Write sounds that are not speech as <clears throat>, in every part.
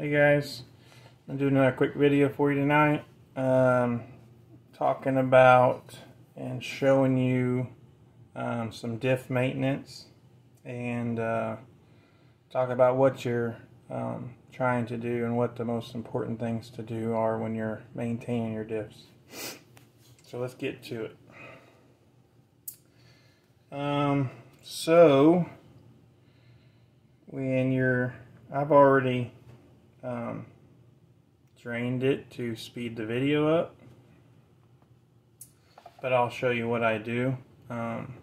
Hey guys, I'm doing another quick video for you tonight. Um, talking about and showing you um, some diff maintenance and uh, talk about what you're um, trying to do and what the most important things to do are when you're maintaining your diffs. So let's get to it. Um, so when you're, I've already um, drained it to speed the video up, but I'll show you what I do. Um,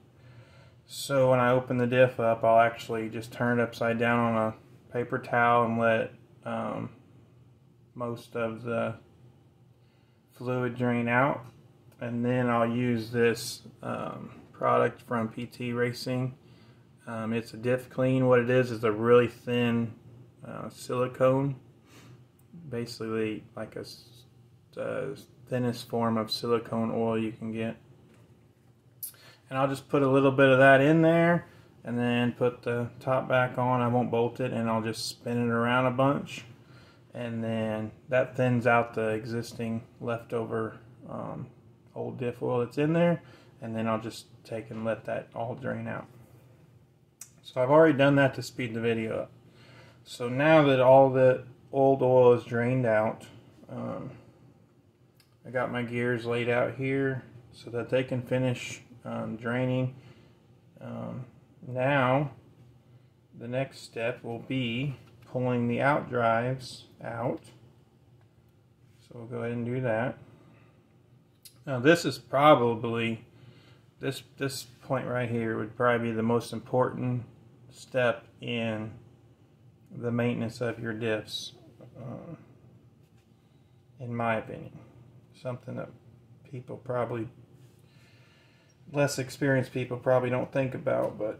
so when I open the diff up, I'll actually just turn it upside down on a paper towel and let um, most of the fluid drain out. And then I'll use this um, product from PT Racing. Um, it's a diff clean. What it is is a really thin uh, silicone, basically like a the thinnest form of silicone oil you can get. And I'll just put a little bit of that in there and then put the top back on. I won't bolt it and I'll just spin it around a bunch. And then that thins out the existing leftover um, old diff oil that's in there. And then I'll just take and let that all drain out. So I've already done that to speed the video up. So now that all the old oil is drained out, um, I got my gears laid out here so that they can finish um, draining. Um, now, the next step will be pulling the out drives out. So we'll go ahead and do that. Now this is probably, this, this point right here would probably be the most important step in the maintenance of your diffs, uh, in my opinion. Something that people probably less experienced people probably don't think about, but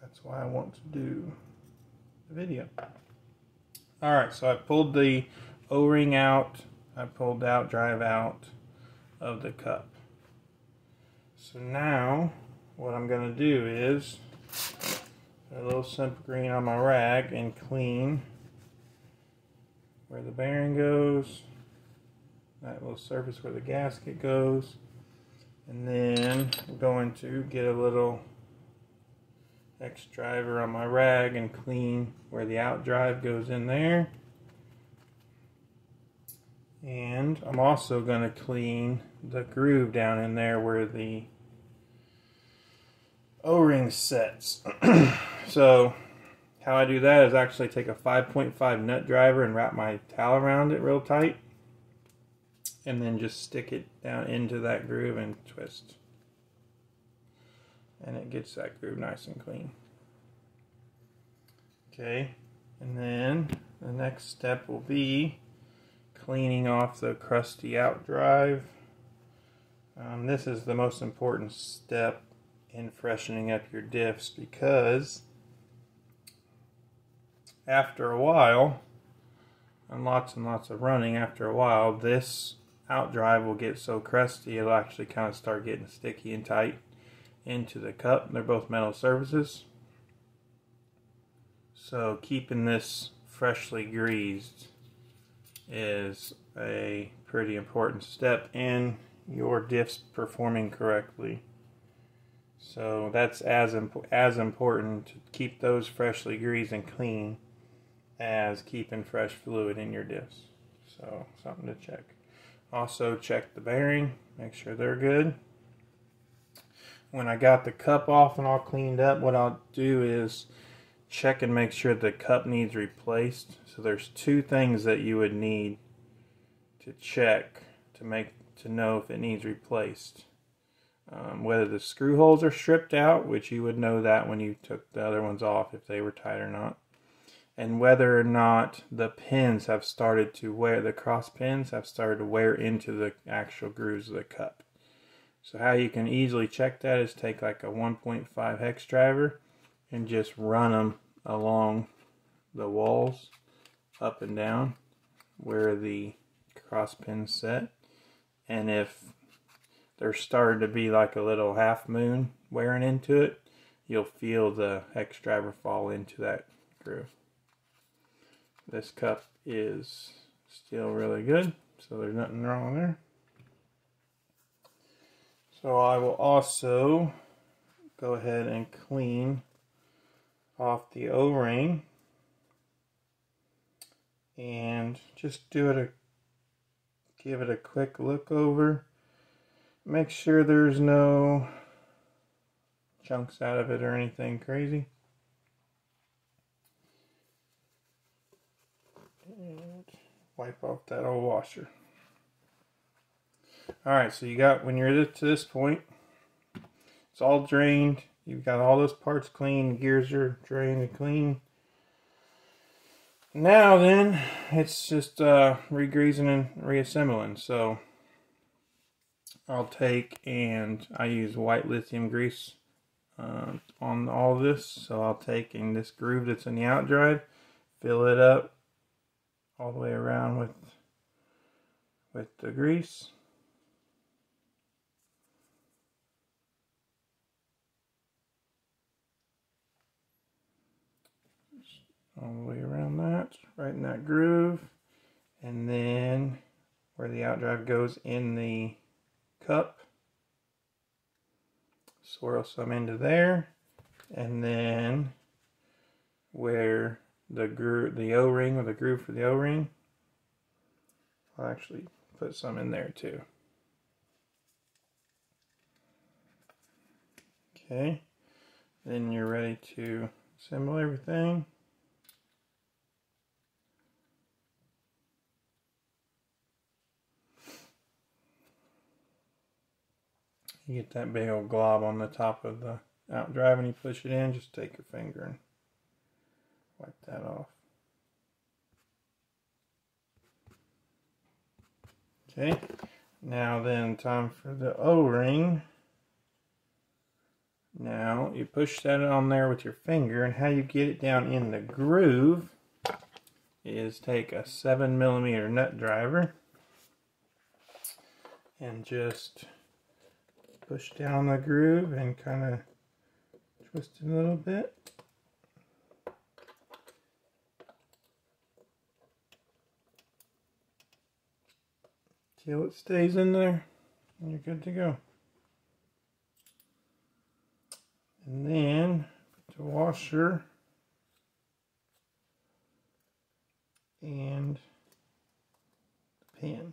that's why I want to do the video. Alright, so I pulled the O-ring out, I pulled out drive out of the cup. So now, what I'm going to do is a little simple green on my rag and clean where the bearing goes, that little surface where the gasket goes. And then I'm going to get a little X driver on my rag and clean where the out drive goes in there. And I'm also going to clean the groove down in there where the O-ring sets. <clears throat> so how I do that is actually take a 5.5 nut driver and wrap my towel around it real tight and then just stick it down into that groove and twist. And it gets that groove nice and clean. Okay, and then the next step will be cleaning off the crusty out drive. Um, this is the most important step in freshening up your diffs because after a while, and lots and lots of running, after a while, this out drive will get so crusty it'll actually kind of start getting sticky and tight into the cup. They're both metal surfaces. So keeping this freshly greased is a pretty important step in your diffs performing correctly. So that's as as important to keep those freshly greased and clean as keeping fresh fluid in your diffs. So something to check. Also check the bearing, make sure they're good. When I got the cup off and all cleaned up, what I'll do is check and make sure the cup needs replaced. So there's two things that you would need to check to make to know if it needs replaced. Um, whether the screw holes are stripped out, which you would know that when you took the other ones off if they were tight or not and whether or not the pins have started to wear, the cross pins have started to wear into the actual grooves of the cup. So how you can easily check that is take like a 1.5 hex driver and just run them along the walls up and down where the cross pins set. And if there's started to be like a little half moon wearing into it, you'll feel the hex driver fall into that groove. this cup is still really good, so there's nothing wrong there. So I will also go ahead and clean off the O-ring and just do it a give it a quick look over make sure there's no chunks out of it or anything crazy. And wipe off that old washer. Alright so you got when you're to this point it's all drained. You've got all those parts clean gears are drained and clean. Now then, it's just uh, regreasing and reassembling. So I'll take and I use white lithium grease uh, on all this. So I'll take in this groove that's in the out drive, fill it up all the way around with with the grease. all the way around that, right in that groove. And then where the outdrive goes in the cup, swirl some into there. And then where the groove, the O-ring or the groove for the O-ring, I'll actually put some in there too. Okay, then you're ready to assemble everything. You get that big old glob on the top of the out drive and you push it in, just take your finger and wipe that off. Okay, now then time for the O-ring. Now you push that on there with your finger and how you get it down in the groove is take a 7 millimeter nut driver and just push down the groove and kind of twist it a little bit. Till it stays in there and you're good to go. And then put the washer and the pan.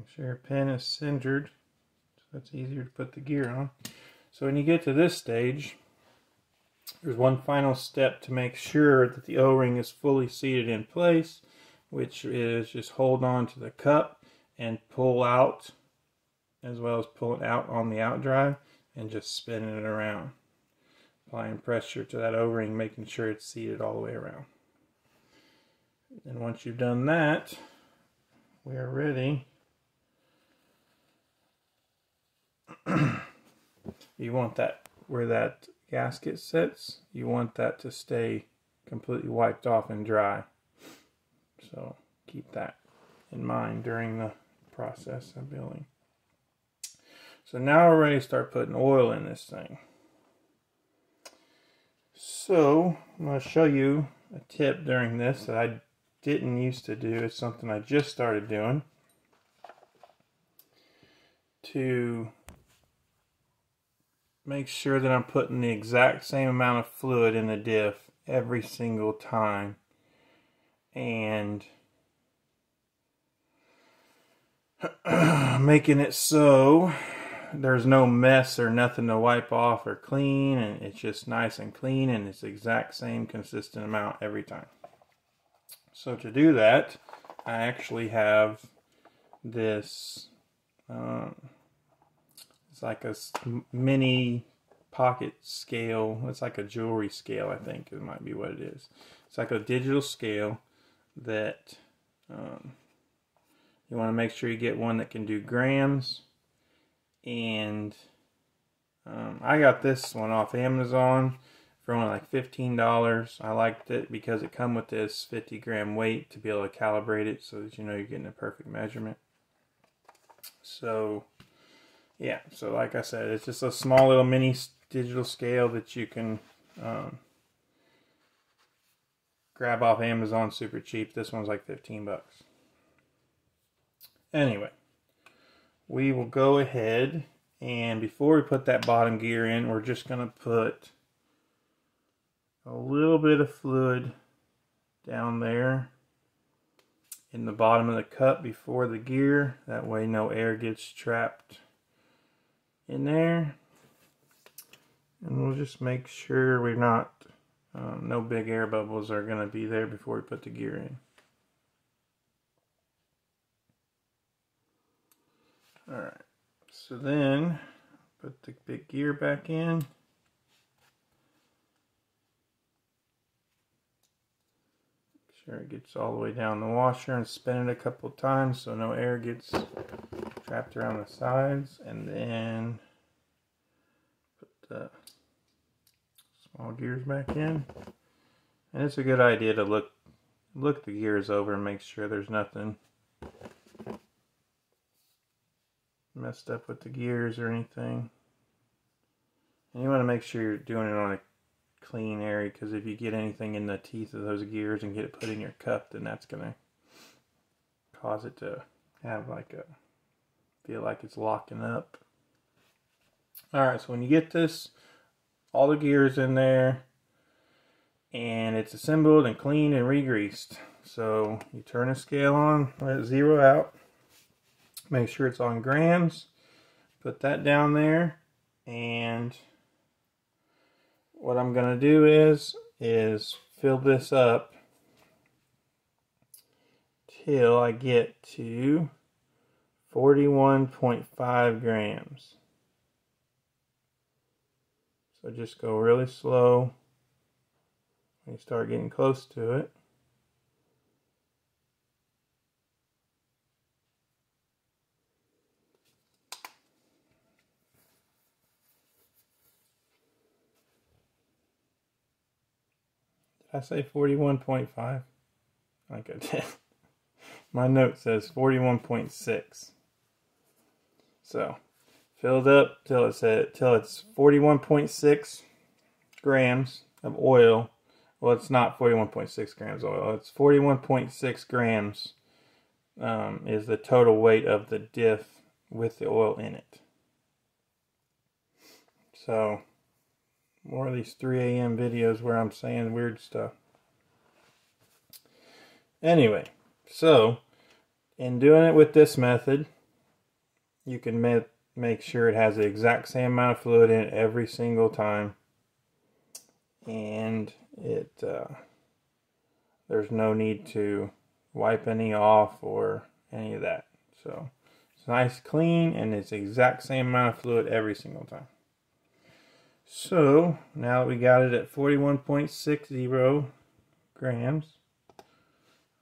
Make sure your pin is centered so it's easier to put the gear on. So when you get to this stage, there's one final step to make sure that the O-ring is fully seated in place, which is just hold on to the cup and pull out, as well as pull it out on the out drive and just spinning it around. Applying pressure to that O-ring, making sure it's seated all the way around. And once you've done that, we are ready you want that where that gasket sits, you want that to stay completely wiped off and dry. So keep that in mind during the process of building. So now we're ready to start putting oil in this thing. So I'm going to show you a tip during this that I didn't used to do. It's something I just started doing to make sure that I'm putting the exact same amount of fluid in the diff every single time. And <clears throat> making it so there's no mess or nothing to wipe off or clean and it's just nice and clean and it's exact same consistent amount every time. So to do that, I actually have this um, it's like a mini pocket scale. It's like a jewelry scale, I think it might be what it is. It's like a digital scale that um, you want to make sure you get one that can do grams. And um, I got this one off Amazon for only like $15. I liked it because it come with this 50 gram weight to be able to calibrate it so that you know you're getting a perfect measurement. So, yeah, so like I said, it's just a small little mini digital scale that you can um, grab off Amazon super cheap. This one's like 15 bucks. Anyway, we will go ahead and before we put that bottom gear in, we're just going to put a little bit of fluid down there in the bottom of the cup before the gear. That way no air gets trapped in there. And we'll just make sure we're not, um, no big air bubbles are going to be there before we put the gear in. Alright, so then put the big gear back in. Sure it gets all the way down the washer and spin it a couple times so no air gets trapped around the sides. And then put the small gears back in. And it's a good idea to look look the gears over and make sure there's nothing messed up with the gears or anything. And you want to make sure you're doing it on a clean area because if you get anything in the teeth of those gears and get it put in your cup, then that's going to cause it to have like a feel like it's locking up. All right, so when you get this, all the gears in there, and it's assembled and cleaned and re-greased. So you turn the scale on, let it zero out, make sure it's on grams, put that down there, and what I'm going to do is, is fill this up till I get to 41.5 grams. So just go really slow when you start getting close to it. I say 41.5? Like I did. <laughs> My note says 41.6. So, filled up till it's till it's 41.6 grams of oil. Well, it's not 41.6 grams of oil. It's 41.6 grams um, is the total weight of the diff with the oil in it. So, more of these 3 a.m. videos where I'm saying weird stuff. Anyway, so in doing it with this method, you can make, make sure it has the exact same amount of fluid in it every single time. And it uh, there's no need to wipe any off or any of that. So it's nice clean and it's exact same amount of fluid every single time. So now that we got it at 41.60 grams,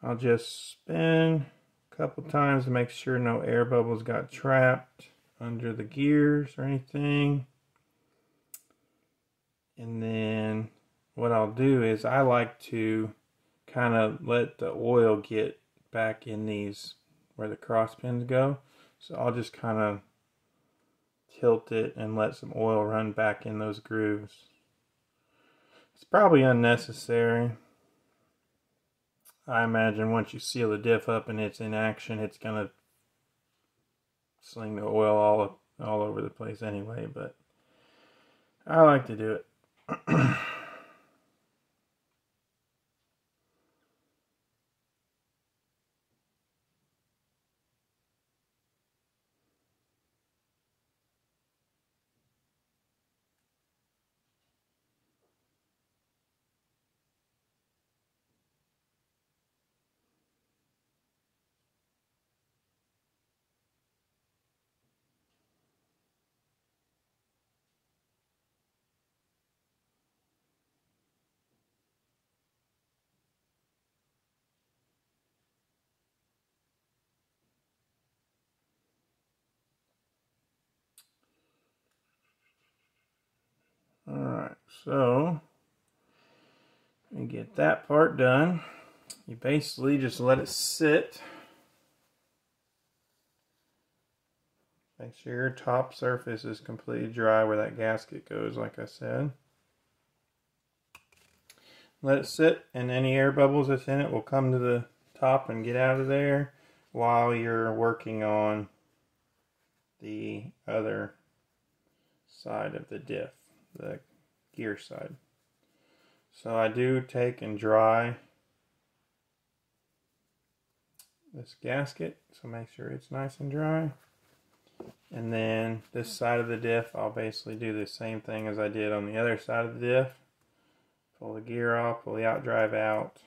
I'll just spin a couple times to make sure no air bubbles got trapped under the gears or anything. And then what I'll do is I like to kind of let the oil get back in these where the cross pins go. So I'll just kind of tilt it and let some oil run back in those grooves. It's probably unnecessary. I imagine once you seal the diff up and it's in action, it's going to sling the oil all all over the place anyway, but I like to do it. <clears throat> Alright, so we get that part done. You basically just let it sit Make sure your top surface is completely dry where that gasket goes, like I said. Let it sit and any air bubbles that's in it will come to the top and get out of there while you're working on the other side of the diff, the gear side. So I do take and dry this gasket, so make sure it's nice and dry. And then this side of the diff, I'll basically do the same thing as I did on the other side of the diff. Pull the gear off, pull the outdrive out.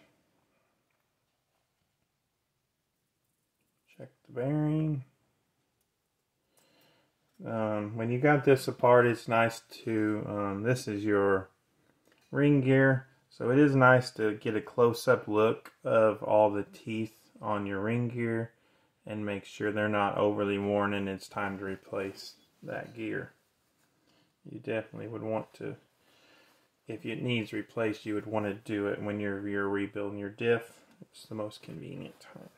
Check the bearing. Um, when you got this apart, it's nice to, um, this is your ring gear. So it is nice to get a close-up look of all the teeth on your ring gear and make sure they're not overly worn and it's time to replace that gear. You definitely would want to, if it needs replaced, you would want to do it when you're, you're rebuilding your diff. It's the most convenient time.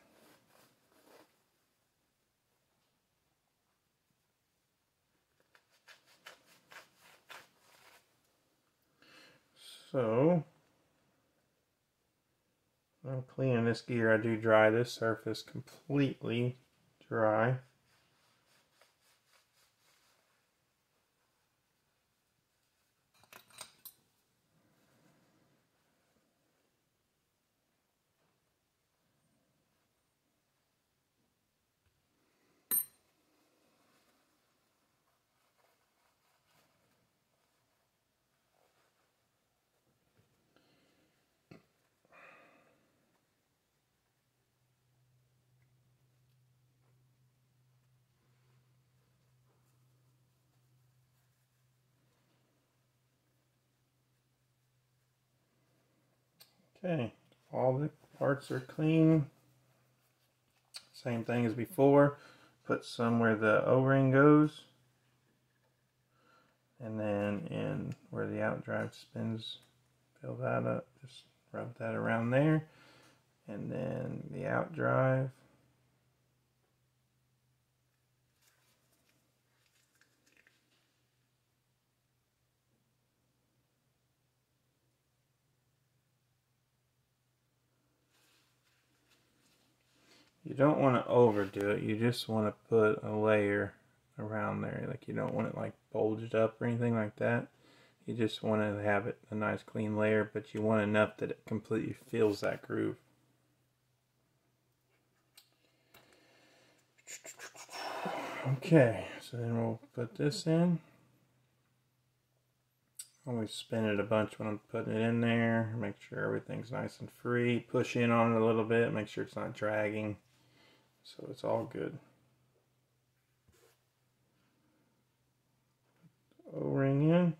So, I'm cleaning this gear. I do dry this surface completely dry. Okay, all the parts are clean. Same thing as before. Put some where the O-ring goes. And then in where the outdrive spins, fill that up. Just rub that around there. And then the outdrive. You don't want to overdo it. You just want to put a layer around there. Like you don't want it like bulged up or anything like that. You just want to have it a nice clean layer, but you want enough that it completely fills that groove. Okay, so then we'll put this in. Always spin it a bunch when I'm putting it in there. Make sure everything's nice and free. Push in on it a little bit. Make sure it's not dragging. So it's all good. O-ring in.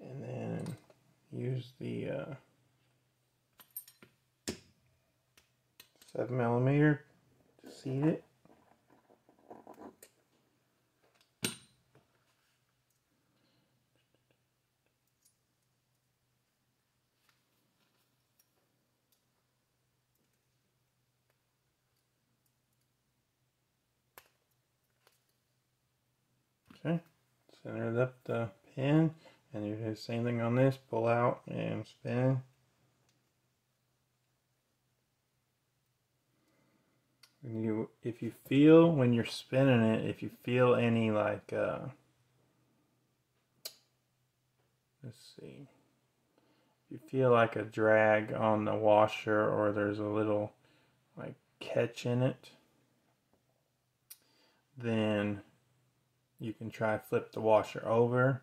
And then use the uh, 7 millimeter to seat it. Okay, center up the pin and you do same thing on this, pull out and spin. And you, if you feel when you're spinning it, if you feel any like, uh, let's see, if you feel like a drag on the washer or there's a little like catch in it, then you can try flip the washer over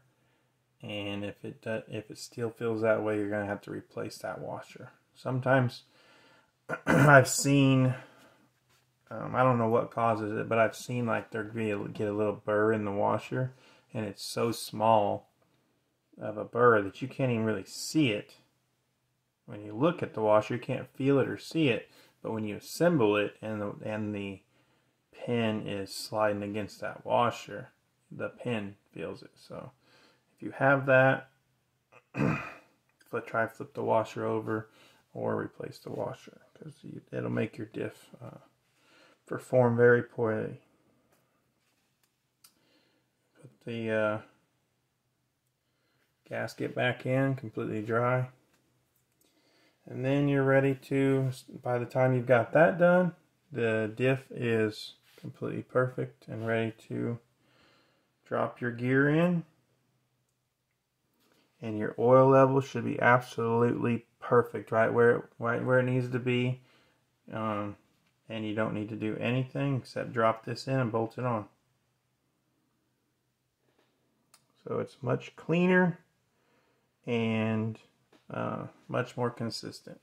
and if it does, if it still feels that way you're gonna have to replace that washer sometimes <clears throat> I've seen um, I don't know what causes it but I've seen like there be a, get a little burr in the washer and it's so small of a burr that you can't even really see it when you look at the washer you can't feel it or see it but when you assemble it and the, and the pin is sliding against that washer the pin feels it. So if you have that, <clears throat> flip, try flip the washer over or replace the washer because it'll make your diff uh, perform very poorly. Put the uh, gasket back in completely dry. And then you're ready to, by the time you've got that done, the diff is completely perfect and ready to drop your gear in. And your oil level should be absolutely perfect, right where right where it needs to be. Um, and you don't need to do anything except drop this in and bolt it on. So it's much cleaner and uh, much more consistent.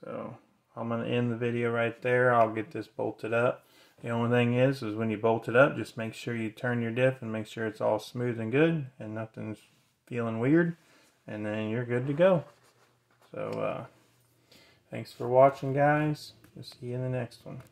So I'm going to end the video right there. I'll get this bolted up. The only thing is, is when you bolt it up, just make sure you turn your diff and make sure it's all smooth and good and nothing's feeling weird. And then you're good to go. So, uh, thanks for watching, guys. We'll see you in the next one.